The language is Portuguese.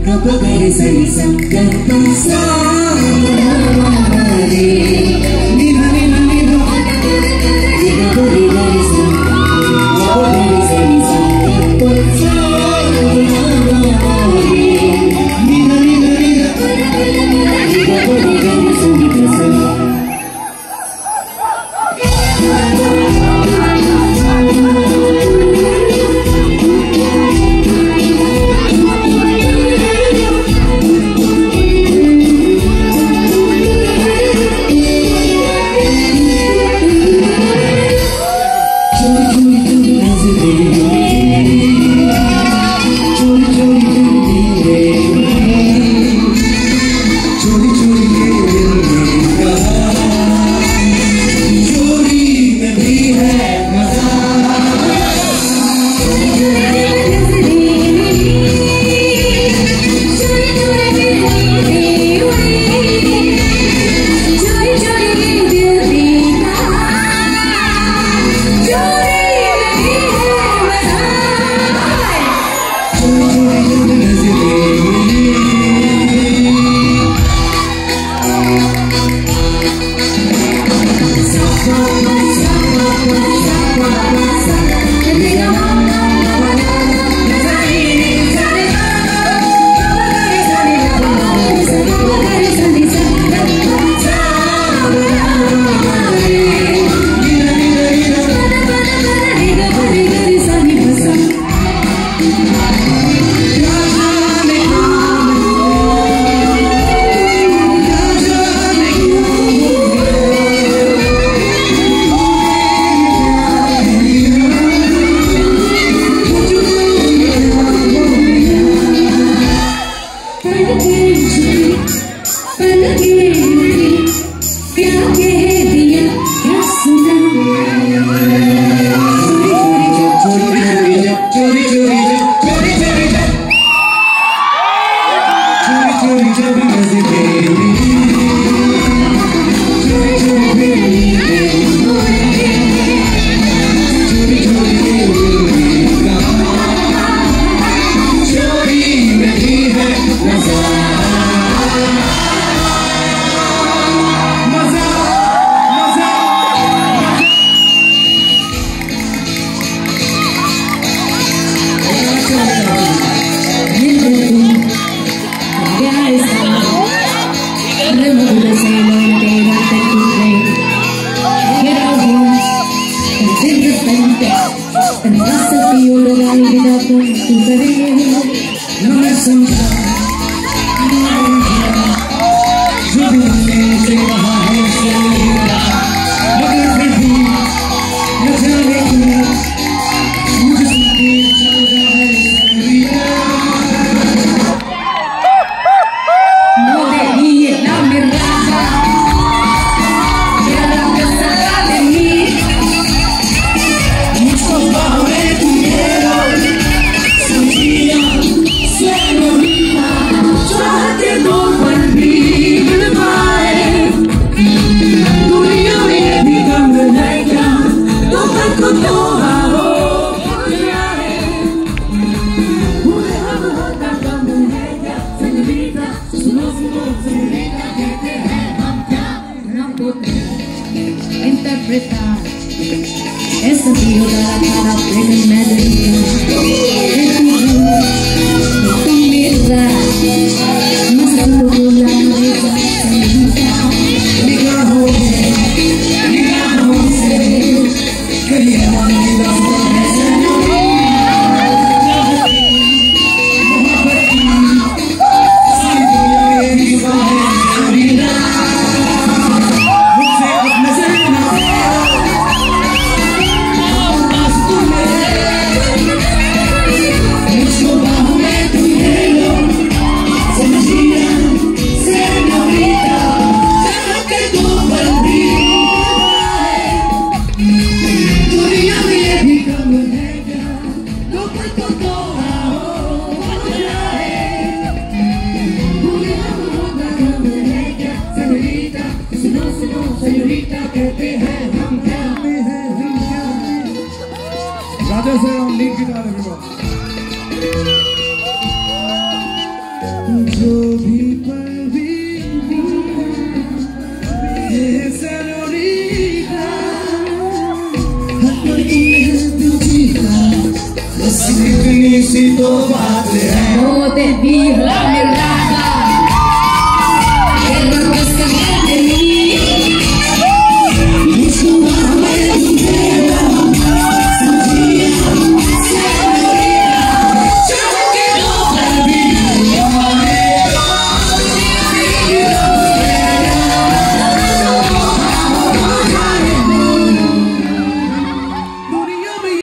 Kapag ay sa isang kanta sa mga Essa Essa miúda cara preta e é medonha Refugiu, com medo. fazer um link da alegria. Se tu bate, é um tempinho, lá, lá, lá.